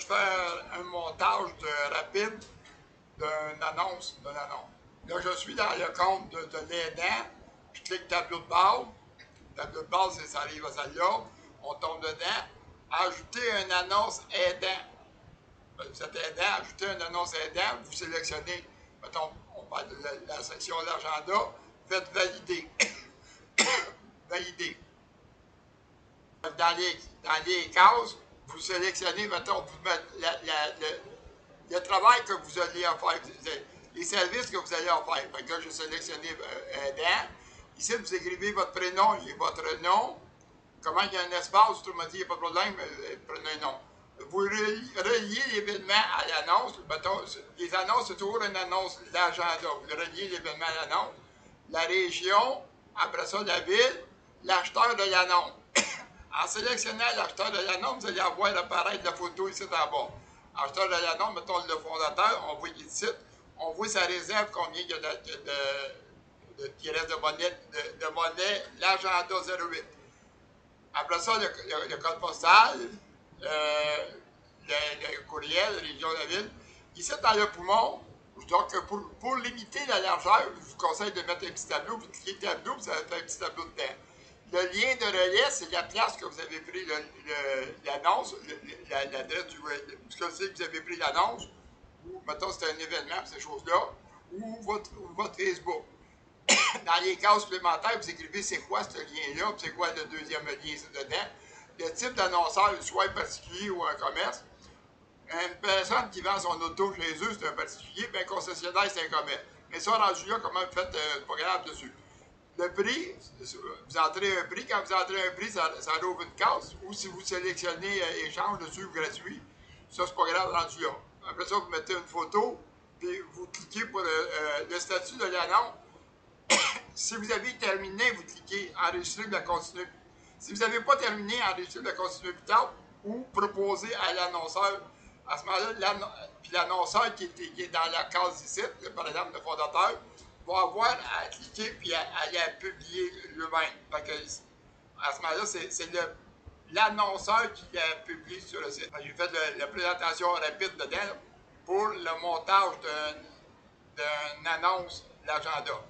je fais un, montage de rapide d'une annonce, d'une annonce. Là, je suis dans le compte de, l'aidant, je clique tableau de base, tableau de base, ça arrive à celle-là, on tombe dedans, ajouter une annonce aidant. Ben, vous aidant, ajouter une annonce aidant, vous sélectionnez, mettons, on parle de la, section l'agenda, faites valider. valider. Dans les, dans les cases, vous sélectionnez, mettons, le, travail que vous allez en faire, les services que vous allez en faire. Que je sélectionné euh, aidant. Ici, vous écrivez votre prénom et votre nom. Comment il y a un espace, autrement dit, il n'y a pas de problème, euh, prenez un nom. Vous reliez l'événement à l'annonce. Les annonces, c'est toujours une annonce, l'agenda. Vous reliez l'événement à l'annonce. La région, après ça, la ville, l'acheteur de l'annonce. En sélectionnant l'acheteur de l'annonce, vous allez avoir l'appareil de la photo ici en bas. Acheteur de l'annonce, mettons le fondateur, on voit ici, on voit sa réserve, combien il y a de, de, de, de reste de monnaie, de, monnaie l'agenda 08. Après ça, le, code postal, euh, le, courriel, la région de la ville. Ici, dans le poumon, donc pour, pour limiter la largeur, je vous conseille de mettre un petit tableau, vous cliquez tableau, vous faire un petit tableau de temps. Le lien de relais, c'est la place que vous avez pris l'annonce, l'adresse du que vous avez pris l'annonce, ou mettons c'est un événement, ces choses-là, ou votre, Facebook. Dans les cas supplémentaires, vous écrivez c'est quoi ce lien-là, c'est quoi le deuxième lien dedans. Le type d'annonceur, soit un particulier ou un commerce. Une personne qui vend son auto chez eux, c'est un particulier, puis un concessionnaire, c'est un commerce. Mais ça, rendu là, comment vous faites euh, pas grave dessus. Le prix, vous entrez un prix, quand vous entrez un prix, ça, ouvre une case. Ou si vous sélectionnez euh, échange dessus ou gratuit, ça, c'est pas grave rendu là. Après ça, vous mettez une photo, puis vous cliquez pour euh, le statut de l'annonce si vous avez terminé, vous cliquez Enregistrer de la continuité. Si vous n'avez pas terminé, Enregistrer de la continuité ou proposer à l'annonceur, à ce moment-là, l'annonceur qui, est dans la case ici, par exemple le fondateur, va avoir à cliquer puis à, aller publier lui-même. À ce moment-là, c'est l'annonceur qui a publié sur le site. J'ai fait la présentation rapide dedans pour le montage d'une annonce, l'agenda.